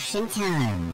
Washington.